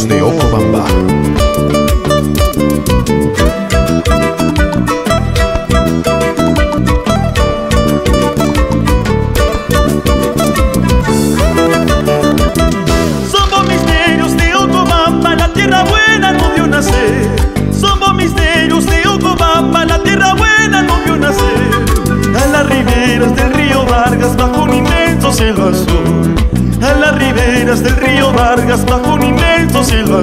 De Ocobamba. Somos misterios de Ocobamba, la tierra buena no vio nacer. Somos misterios de Ocobamba, la tierra buena no vio nacer. A las riberas del río Vargas, bajo un inmenso cielo azul cerro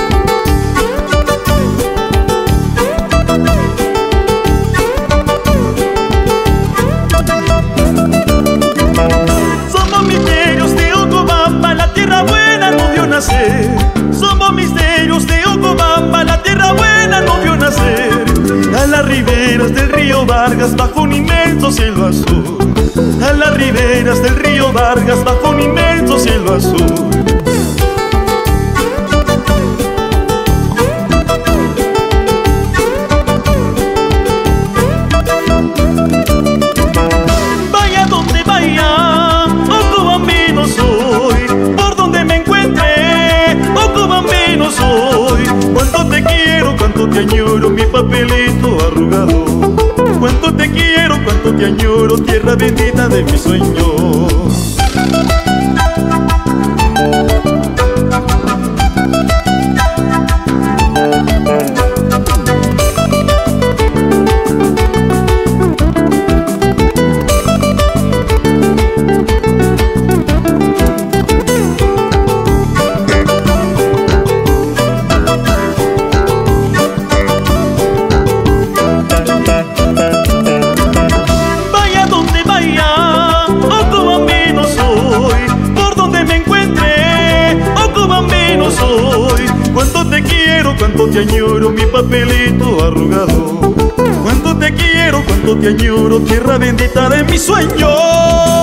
Vargas bajo un inmenso cielo azul a las riberas del río Vargas bajo un inmenso cielo azul. Vaya donde vaya, poco bambino soy, por donde me encuentre, poco bambino soy. Cuánto te quiero, cuánto te añoro, mi papelito arrugado. Cuánto te quiero, cuánto te añoro, tierra bendita de mi cuánto te añoro, mi papelito arrugado. Cuánto te quiero, cuánto te añoro, tierra bendita de mi sueño.